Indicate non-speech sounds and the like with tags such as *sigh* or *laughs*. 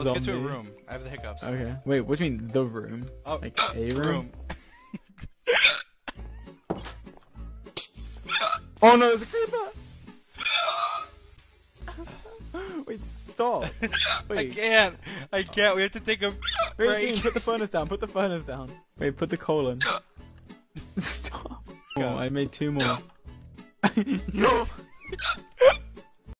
Let's get to a room. I have the hiccups. Okay. Wait, what do you mean the room? Oh, Like *coughs* a room? *laughs* Oh no, there's a creeper! *laughs* Wait, stop. *laughs* I can't. I can't. We have to take a wait. Dean, put the furnace down. Put the furnace down. Wait, put the coal in. Stop. Oh, I made two more. No.